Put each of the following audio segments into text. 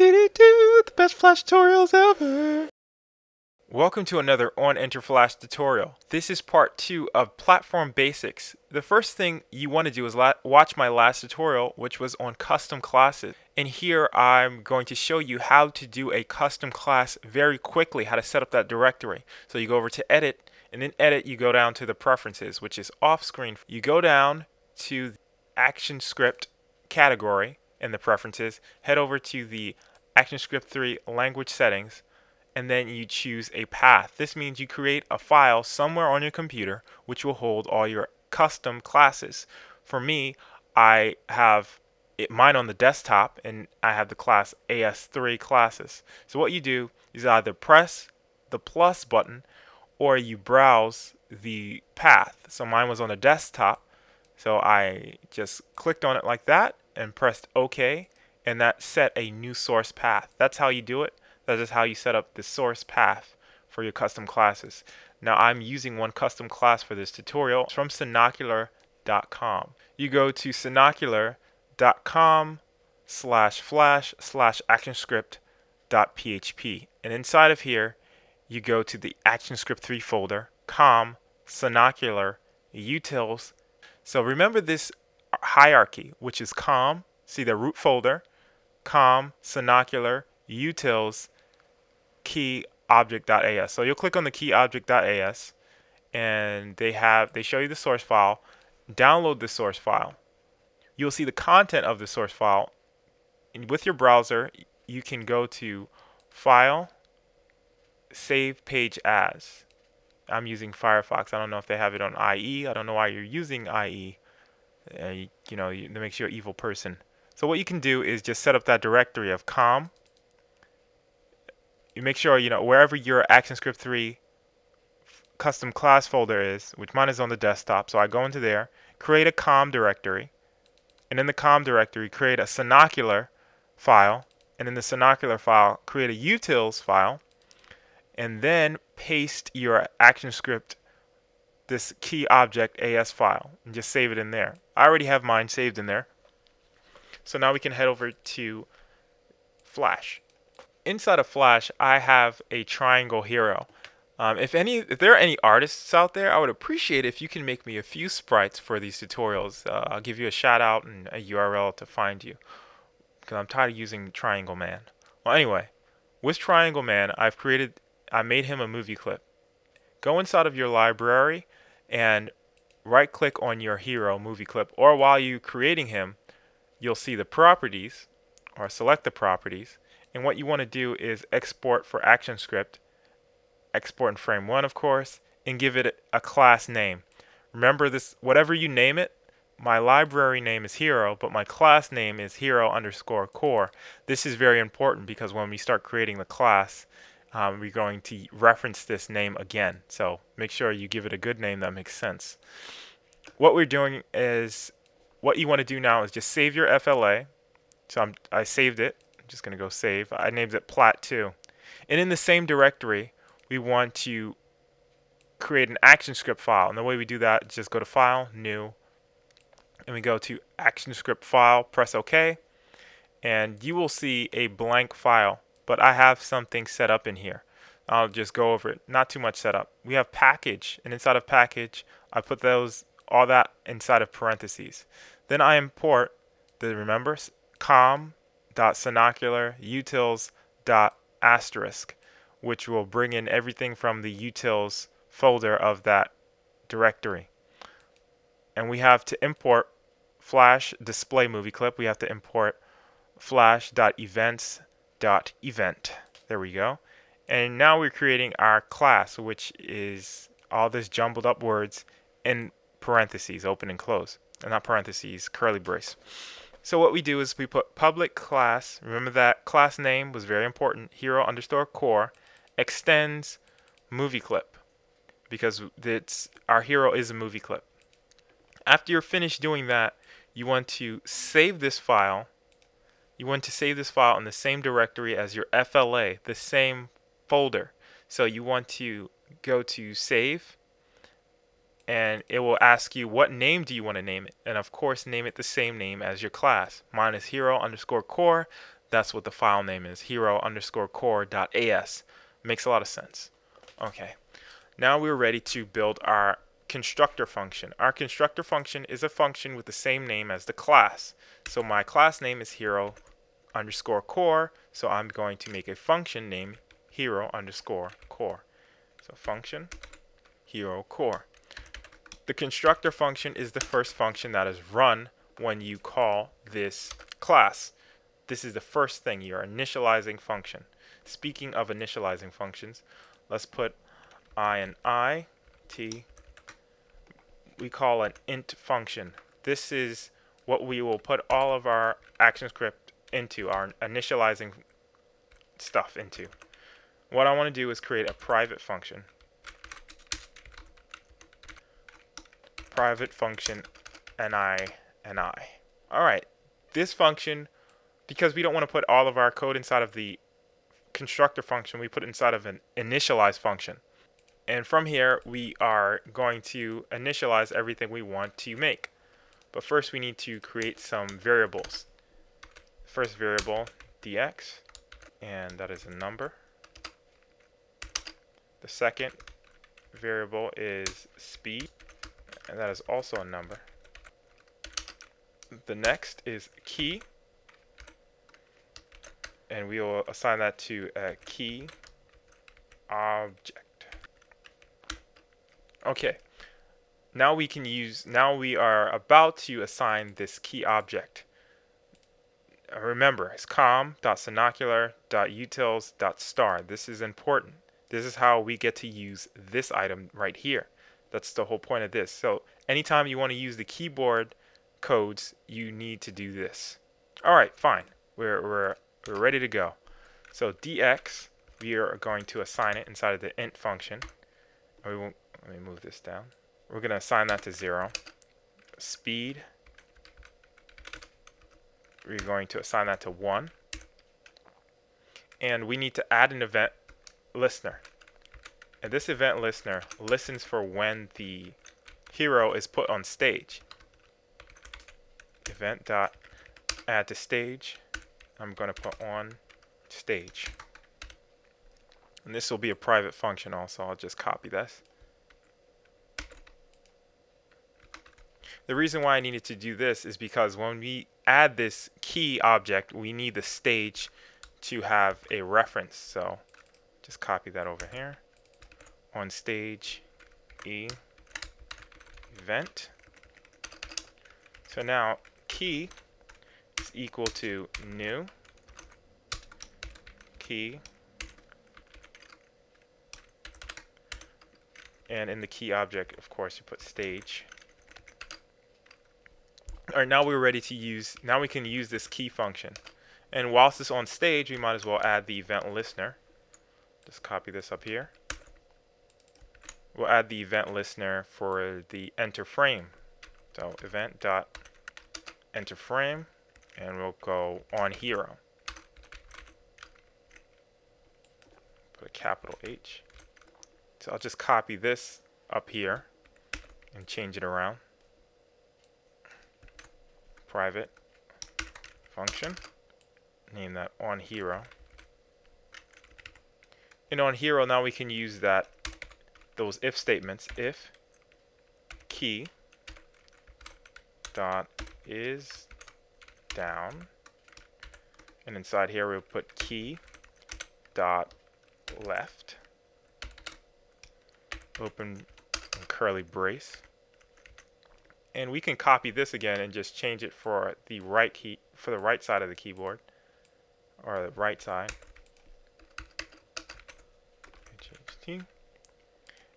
The best Flash tutorials ever. Welcome to another on Enter Flash tutorial. This is part two of platform basics. The first thing you want to do is watch my last tutorial, which was on custom classes. And here I'm going to show you how to do a custom class very quickly, how to set up that directory. So you go over to edit, and in edit you go down to the preferences, which is off screen. You go down to the ActionScript category in the preferences, head over to the ActionScript 3 language settings, and then you choose a path. This means you create a file somewhere on your computer which will hold all your custom classes. For me, I have it, mine on the desktop and I have the class AS3 classes. So what you do is either press the plus button or you browse the path. So mine was on the desktop. So I just clicked on it like that and pressed OK and that set a new source path. That's how you do it. That is how you set up the source path for your custom classes. Now I'm using one custom class for this tutorial it's from Senocular.com. You go to Senocular.com slash flash slash actionscript.php and inside of here you go to the ActionScript 3 folder, com, Senocular, utils. So remember this hierarchy, which is com, see the root folder, com, Senocular, utils, key object.as. So you'll click on the key object.as and they have they show you the source file. Download the source file. You'll see the content of the source file. And with your browser, you can go to File, Save Page As. I'm using Firefox. I don't know if they have it on IE. I don't know why you're using IE. Uh, you, you know, you, that makes you an evil person. So what you can do is just set up that directory of com. You make sure, you know, wherever your ActionScript 3 custom class folder is, which mine is on the desktop, so I go into there, create a com directory, and in the com directory, create a Senocular file, and in the Senocular file, create a utils file, and then paste your ActionScript this key object AS file and just save it in there. I already have mine saved in there. So now we can head over to Flash. Inside of Flash, I have a triangle hero. Um, if any, if there are any artists out there, I would appreciate if you can make me a few sprites for these tutorials. Uh, I'll give you a shout out and a URL to find you, because I'm tired of using Triangle Man. Well, anyway, with Triangle Man, I've created, I made him a movie clip. Go inside of your library and right click on your hero movie clip or while you're creating him you'll see the properties or select the properties and what you want to do is export for ActionScript export in frame 1 of course and give it a class name remember this whatever you name it my library name is hero but my class name is hero underscore core this is very important because when we start creating the class um, we're going to reference this name again. So make sure you give it a good name that makes sense. What we're doing is, what you want to do now is just save your FLA. So I'm, I saved it. I'm just going to go save. I named it plat2. And in the same directory, we want to create an ActionScript file. And the way we do that is just go to File, New, and we go to ActionScript File, press OK, and you will see a blank file but I have something set up in here. I'll just go over it. Not too much setup. We have package, and inside of package, I put those all that inside of parentheses. Then I import the remember com dot senocular utils dot asterisk, which will bring in everything from the utils folder of that directory. And we have to import flash display movie clip. We have to import flash.events dot event. There we go. And now we're creating our class, which is all this jumbled up words in parentheses, open and close. And not parentheses, curly brace. So what we do is we put public class, remember that class name was very important, hero underscore core, extends movie clip because it's our hero is a movie clip. After you're finished doing that, you want to save this file you want to save this file in the same directory as your FLA, the same folder. So you want to go to save and it will ask you what name do you want to name it and of course name it the same name as your class mine is hero underscore core That's what the file name is, hero underscore core.as. Makes a lot of sense. Okay, now we're ready to build our constructor function. Our constructor function is a function with the same name as the class. So my class name is hero underscore core, so I'm going to make a function named hero underscore core. So function hero core. The constructor function is the first function that is run when you call this class. This is the first thing, your initializing function. Speaking of initializing functions, let's put i and i, t, we call an int function. This is what we will put all of our ActionScript into, our initializing stuff into. What I want to do is create a private function. Private function ni ni. Alright, this function, because we don't want to put all of our code inside of the constructor function, we put it inside of an initialize function. And from here, we are going to initialize everything we want to make. But first, we need to create some variables. First variable, dx, and that is a number. The second variable is speed, and that is also a number. The next is key, and we will assign that to a key object. Okay. Now we can use, now we are about to assign this key object. Uh, remember, it's com.senocular.utils.star. This is important. This is how we get to use this item right here. That's the whole point of this. So anytime you want to use the keyboard codes, you need to do this. All right, fine. We're, we're, we're ready to go. So dx, we are going to assign it inside of the int function. We won't let me move this down. We're going to assign that to 0. Speed, we're going to assign that to 1. And we need to add an event listener. And this event listener listens for when the hero is put on stage. Event dot add to stage. I'm going to put on stage. And this will be a private function also. I'll just copy this. The reason why I needed to do this is because when we add this key object, we need the stage to have a reference. So just copy that over here. On stage E event. So now key is equal to new key and in the key object of course you put stage all right, now we're ready to use, now we can use this key function. And whilst it's on stage, we might as well add the event listener. Just copy this up here. We'll add the event listener for the enter frame. So event dot enter frame, and we'll go on hero. Put a capital H. So I'll just copy this up here and change it around private function. Name that on hero. And on hero now we can use that those if statements if key dot is down. And inside here we'll put key dot left. Open curly brace. And we can copy this again and just change it for the right key for the right side of the keyboard or the right side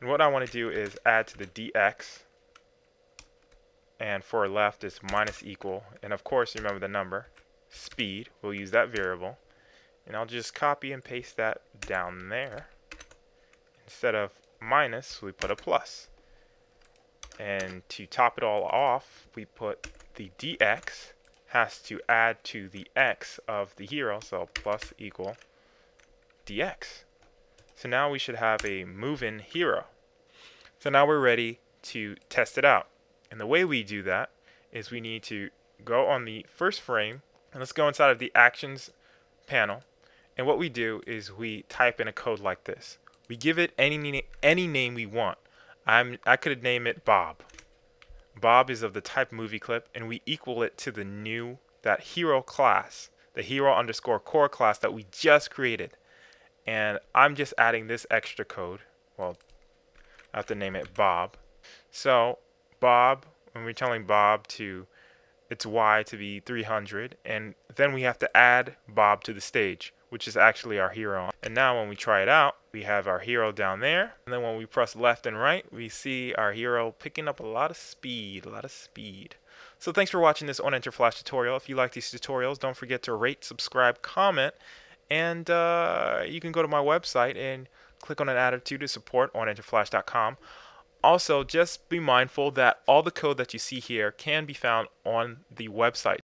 and what I want to do is add to the DX and for left is minus equal. And of course remember the number. Speed. We'll use that variable. And I'll just copy and paste that down there. Instead of minus we put a plus. And to top it all off, we put the dx has to add to the x of the hero, so plus equal dx. So now we should have a move-in hero. So now we're ready to test it out. And the way we do that is we need to go on the first frame, and let's go inside of the actions panel, and what we do is we type in a code like this. We give it any any name we want. I'm I could name it Bob. Bob is of the type movie clip, and we equal it to the new that hero class, the hero underscore core class that we just created. And I'm just adding this extra code. Well, I have to name it Bob. So Bob, when we're telling Bob to its Y to be 300, and then we have to add Bob to the stage, which is actually our hero. And now when we try it out, we have our hero down there, and then when we press left and right, we see our hero picking up a lot of speed, a lot of speed. So thanks for watching this OnEnter Flash tutorial. If you like these tutorials, don't forget to rate, subscribe, comment, and uh, you can go to my website and click on an attitude to support onenterflash.com. Also, just be mindful that all the code that you see here can be found on the website.